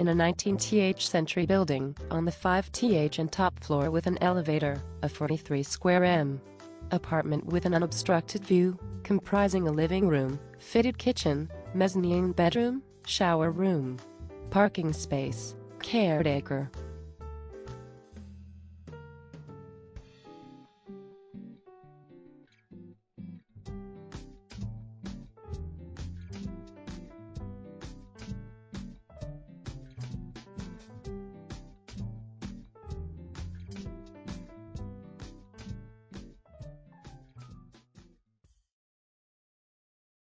in a 19th century building on the 5th and top floor with an elevator, a 43 square m apartment with an unobstructed view, comprising a living room, fitted kitchen, mezzanine bedroom, shower room, parking space, caretaker,